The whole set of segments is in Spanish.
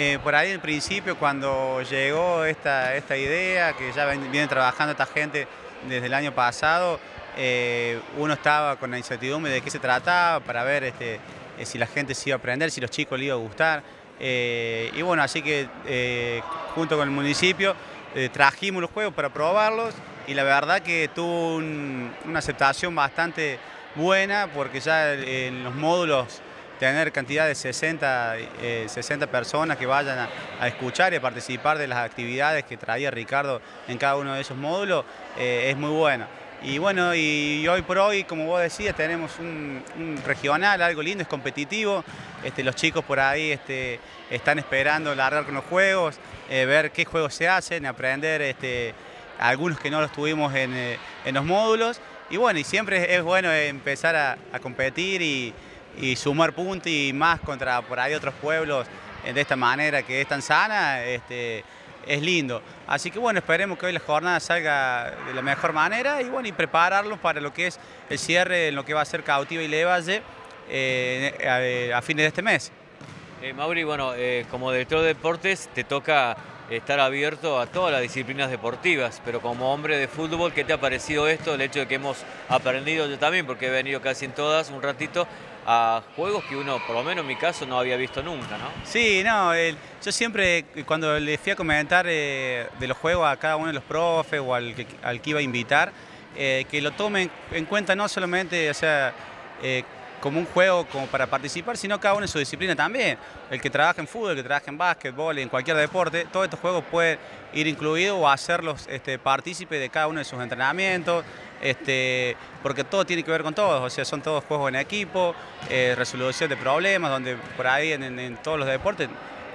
Eh, por ahí en principio cuando llegó esta, esta idea, que ya viene trabajando esta gente desde el año pasado, eh, uno estaba con la incertidumbre de qué se trataba para ver este, eh, si la gente se iba a aprender, si los chicos le iba a gustar. y bueno, así que junto con el municipio trajimos los juegos para probarlos y la verdad que tuvo una aceptación bastante buena porque ya en los módulos tener cantidad de 60, 60 eh, personas que vayan a, escuchar y a participar de las actividades que traía Ricardo en cada uno de esos módulos eh, es muy bueno. Y bueno, y, hoy por hoy, como vos decías, tenemos un, regional, algo lindo, es competitivo. Este, los chicos por ahí este, están esperando largar con los juegos, eh, ver qué juegos se hacen, aprender este, algunos que no los tuvimos en, los módulos. Y bueno, y siempre es bueno empezar a competir y, y sumar puntos y más contra por ahí otros pueblos eh, de esta manera que es tan sana, este, es lindo. Así que bueno, esperemos que hoy la jornada salga de la mejor manera y bueno, y prepararlos para lo que es el cierre en lo que va a ser Cautiva y Levalle eh, a, fines de este mes. Eh, Mauri, bueno, como director de deportes te toca estar abierto a todas las disciplinas deportivas, pero como hombre de fútbol, ¿qué te ha parecido esto? El hecho de que hemos aprendido yo también, porque he venido casi en todas un ratito, a juegos que uno, por lo menos en mi caso, no había visto nunca, ¿no? Sí, no, yo siempre, cuando le fui a comentar eh, de los juegos a cada uno de los profes o al que, iba a invitar, eh, que lo tomen en cuenta no solamente, o sea, eh, como un juego como para participar, sino cada uno en su disciplina también. El que trabaja en fútbol, el que trabaja en básquetbol, en cualquier deporte, todos estos juegos pueden ir incluidos o hacerlos este, partícipes de cada uno de sus entrenamientos, este, porque todo tiene que ver con todos, o sea, son todos juegos en equipo, eh, resolución de problemas, donde por ahí en, todos los deportes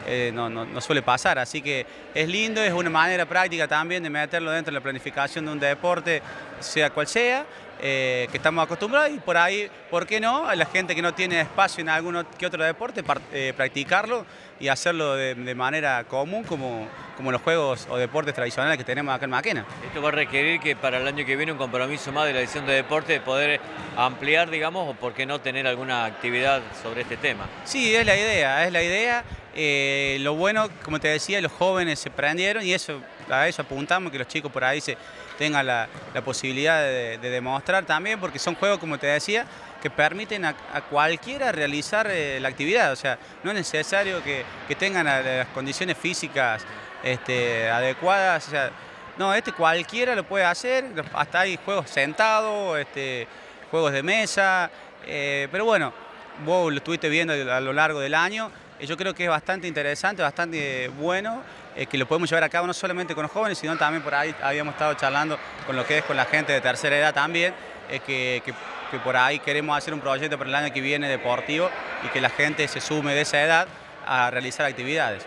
eh, no, no, suele pasar, así que es lindo, es una manera práctica también de meterlo dentro de la planificación de un deporte, sea cual sea, eh, que estamos acostumbrados y por ahí, ¿por qué no? A la gente que no tiene espacio en algún que otro deporte, eh, practicarlo y hacerlo de, manera común como, como los juegos o deportes tradicionales que tenemos acá en Maquena. Esto va a requerir que para el año que viene un compromiso más de la edición de deporte, poder ampliar, digamos, o por qué no tener alguna actividad sobre este tema. Sí, es la idea, es la idea. Eh, lo bueno, como te decía, los jóvenes se prendieron y eso, a eso apuntamos, que los chicos por ahí se tengan la, posibilidad de, demostrar también, porque son juegos, como te decía, que permiten a, cualquiera realizar eh, la actividad. O sea, no es necesario que, tengan las condiciones físicas este, adecuadas. O sea, no, este cualquiera lo puede hacer, hasta hay juegos sentados, este, juegos de mesa, eh, pero bueno, vos lo estuviste viendo a lo largo del año yo creo que es bastante interesante, bastante bueno, eh, que lo podemos llevar a cabo no solamente con los jóvenes, sino también por ahí habíamos estado charlando con lo que es con la gente de tercera edad también, eh, que, que, por ahí queremos hacer un proyecto para el año que viene deportivo y que la gente se sume de esa edad a realizar actividades.